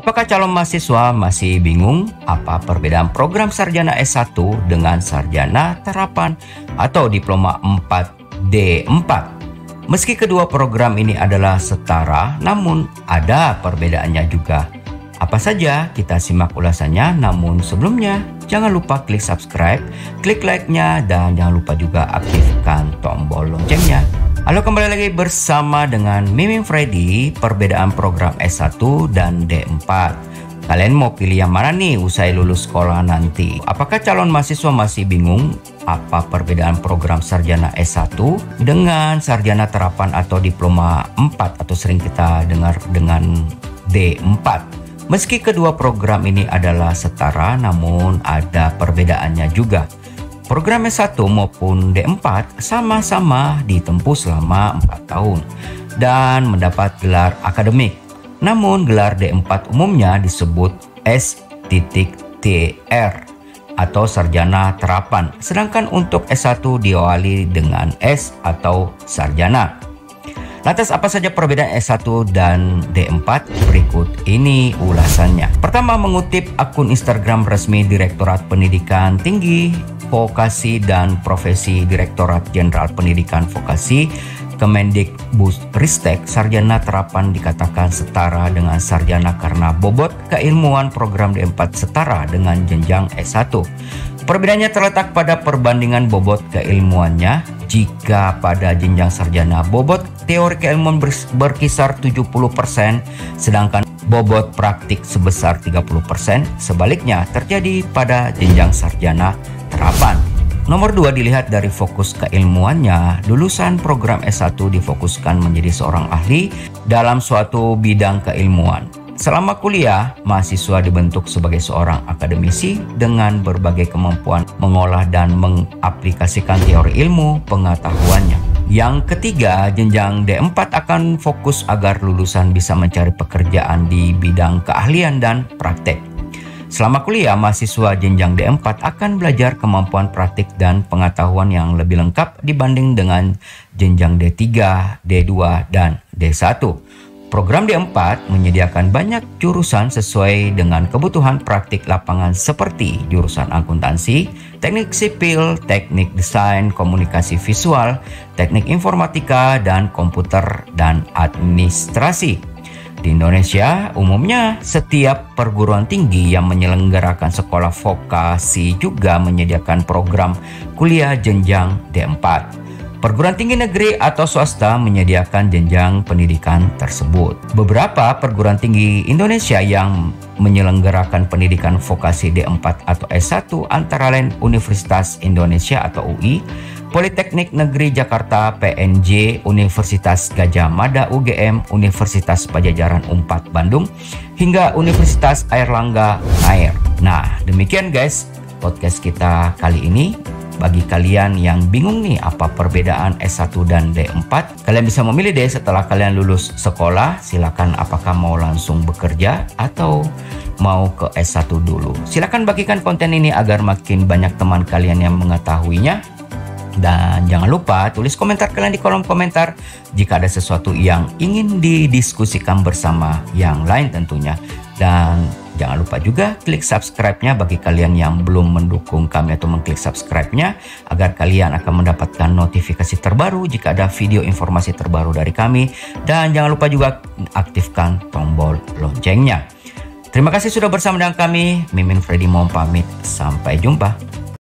Apakah calon mahasiswa masih bingung apa perbedaan program sarjana S1 dengan sarjana terapan atau diploma 4D4? Meski kedua program ini adalah setara, namun ada perbedaannya juga. Apa saja kita simak ulasannya, namun sebelumnya jangan lupa klik subscribe, klik like-nya, dan jangan lupa juga aktifkan tombol loncengnya Halo kembali lagi bersama dengan Miming Freddy Perbedaan program S1 dan D4 Kalian mau pilih yang mana nih usai lulus sekolah nanti? Apakah calon mahasiswa masih bingung apa perbedaan program sarjana S1 dengan sarjana terapan atau diploma 4 atau sering kita dengar dengan D4? Meski kedua program ini adalah setara namun ada perbedaannya juga. Program S1 maupun D4 sama-sama ditempuh selama 4 tahun dan mendapat gelar akademik. Namun gelar D4 umumnya disebut S.TR atau sarjana terapan, sedangkan untuk S1 diawali dengan S atau sarjana. Lantas apa saja perbedaan S1 dan D4? Berikut ini ulasannya. Pertama mengutip akun Instagram resmi Direktorat Pendidikan Tinggi Vokasi dan Profesi Direktorat Jenderal Pendidikan Vokasi Kemendikbudristek sarjana terapan dikatakan setara dengan sarjana karena bobot keilmuan program D4 setara dengan jenjang S1. Perbedaannya terletak pada perbandingan bobot keilmuannya. Jika pada jenjang sarjana bobot teori keilmuan berkisar 70%, sedangkan bobot praktik sebesar 30%, sebaliknya terjadi pada jenjang sarjana terapan. Nomor dua dilihat dari fokus keilmuannya, lulusan program S1 difokuskan menjadi seorang ahli dalam suatu bidang keilmuan. Selama kuliah, mahasiswa dibentuk sebagai seorang akademisi dengan berbagai kemampuan mengolah dan mengaplikasikan teori ilmu pengetahuannya. Yang ketiga, jenjang D4 akan fokus agar lulusan bisa mencari pekerjaan di bidang keahlian dan praktek. Selama kuliah, mahasiswa jenjang D4 akan belajar kemampuan praktik dan pengetahuan yang lebih lengkap dibanding dengan jenjang D3, D2, dan D1. Program D4 menyediakan banyak jurusan sesuai dengan kebutuhan praktik lapangan seperti jurusan akuntansi, teknik sipil, teknik desain, komunikasi visual, teknik informatika, dan komputer dan administrasi. Di Indonesia, umumnya setiap perguruan tinggi yang menyelenggarakan sekolah vokasi juga menyediakan program kuliah jenjang D4. Perguruan tinggi negeri atau swasta menyediakan jenjang pendidikan tersebut. Beberapa perguruan tinggi Indonesia yang menyelenggarakan pendidikan vokasi D4 atau S1 antara lain Universitas Indonesia atau UI, Politeknik Negeri Jakarta PNJ, Universitas Gajah Mada UGM, Universitas Pajajaran Unpad Bandung, hingga Universitas Airlangga Air. Nah, demikian guys podcast kita kali ini. Bagi kalian yang bingung nih apa perbedaan S1 dan D4, kalian bisa memilih deh setelah kalian lulus sekolah, silakan apakah mau langsung bekerja atau mau ke S1 dulu. Silakan bagikan konten ini agar makin banyak teman kalian yang mengetahuinya dan jangan lupa tulis komentar kalian di kolom komentar jika ada sesuatu yang ingin didiskusikan bersama yang lain tentunya. Dan jangan lupa juga klik subscribe-nya bagi kalian yang belum mendukung kami atau mengklik subscribe-nya agar kalian akan mendapatkan notifikasi terbaru jika ada video informasi terbaru dari kami. Dan jangan lupa juga aktifkan tombol loncengnya. Terima kasih sudah bersama dengan kami. Mimin Freddy mohon pamit. Sampai jumpa.